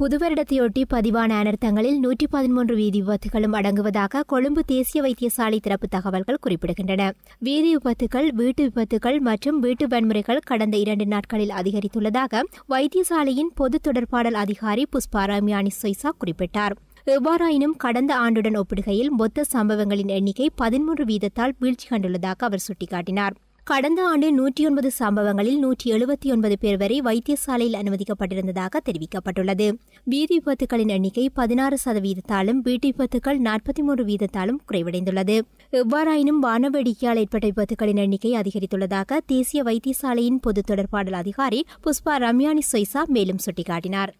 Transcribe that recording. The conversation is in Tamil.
புதுவருடத்தையொட்டி பதிவான அனர்த்தங்களில் நூற்றி பதிமூன்று வீதி விபத்துகளும் அடங்குவதாக கொழும்பு தேசிய வைத்தியசாலை திறப்பு தகவல்கள் குறிப்பிடுகின்றன. வீதி விபத்துகள் வீட்டு விபத்துகள் மற்றும் வீட்டு வன்முறைகள் கடந்த இரண்டு நாட்களில் அதிகரித்துள்ளதாக வைத்தியசாலையின் பொது தொடர்பாடல் அதிகாரி புஷ்பா ரம்யானி சொய்சா குறிப்பிட்டார். எவ்வாறாயினும் கடந்த ஆண்டுடன் ஒப்பிடுகையில் மொத்த சம்பவங்களின் எண்ணிக்கை பதிமூன்று வீதத்தால் வீழ்ச்சி கண்டுள்ளதாக அவர் சுட்டிக்காட்டினார். கடந்த ஆண்டு நூற்றி ஒன்பது சம்பவங்களில் நூற்றி எழுபத்தி ஒன்பது பேர் வரை வைத்தியசாலையில் அனுமதிக்கப்பட்டிருந்ததாக தெரிவிக்கப்பட்டுள்ளது. வீதி விபத்துகளின் எண்ணிக்கை பதினாறு சதவீதத்தாலும் வீட்டு விபத்துகள் நாற்பத்தி மூன்று வீதத்தாலும் குறைவடைந்துள்ளது. எவ்வாறாயினும் வானவேடிக்கையால் ஏற்பட்ட விபத்துகளின் எண்ணிக்கை அதிகரித்துள்ளதாக தேசிய வைத்தியசாலையின் பொது தொடர்பாடல் அதிகாரி புஷ்பா ரம்யானி சொய்சா மேலும் சுட்டிக்காட்டினார்.